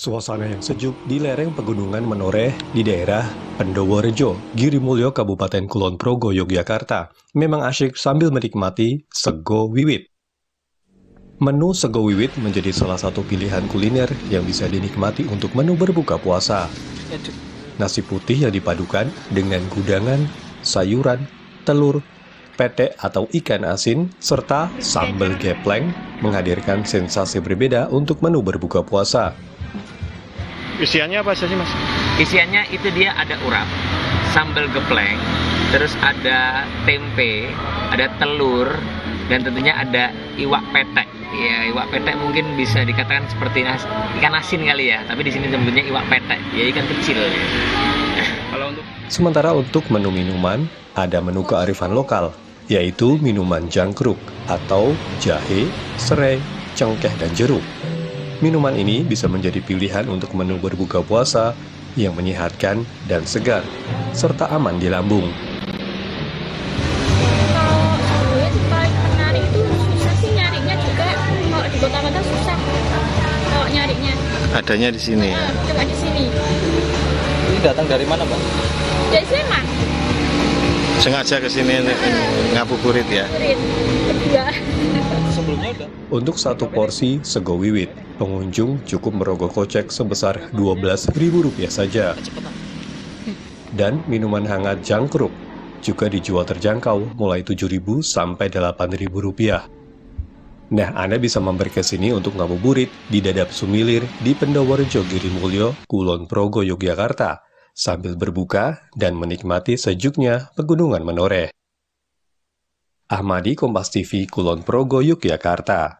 Suasana yang sejuk di lereng pegunungan menoreh di daerah Pendoworejo, Girimulyo, Kabupaten Kulon Progo, Yogyakarta, memang asyik sambil menikmati sego wiwit. Menu sego wiwit menjadi salah satu pilihan kuliner yang bisa dinikmati untuk menu berbuka puasa. Nasi putih yang dipadukan dengan gudangan, sayuran, telur, pete atau ikan asin, serta sambal gepleng menghadirkan sensasi berbeda untuk menu berbuka puasa. Isiannya apa saja mas? Isiannya itu dia ada urap, sambal gepleng, terus ada tempe, ada telur, dan tentunya ada iwak petek. Ya, iwak petek mungkin bisa dikatakan seperti nas, ikan asin kali ya, tapi di sini sebetulnya iwak petek, ya ikan kecil. Ya. Kalau untuk Sementara untuk menu minuman, ada menu kearifan lokal, yaitu minuman jangkruk atau jahe, serai, cengkeh, dan jeruk. Minuman ini bisa menjadi pilihan untuk menu berbuka puasa yang menyehatkan dan segar, serta aman di lambung. Kalau duit paling menarik itu susah sih nyarinya juga. Kalau di kota-kota susah. Kalau nyarinya. adanya di sini ya. Nah, cuma di sini. Ini datang dari mana, Pak? Dari Sleman, Sengaja ke sini ngabuburit ya. Kurit, berdua. Sebelumnya udah. Untuk satu porsi sego wiwit, pengunjung cukup merogoh kocek sebesar Rp12.000 saja. Dan minuman hangat jangkruk juga dijual terjangkau mulai Rp7.000 sampai Rp8.000. Nah, Anda bisa mampir ke sini untuk ngabuburit di Dadap Sumilir di Pendoworejo Girimulyo, Kulon Progo, Yogyakarta, sambil berbuka dan menikmati sejuknya pegunungan menoreh. Ahmadi Kompas TV Kulon Progo, Yogyakarta.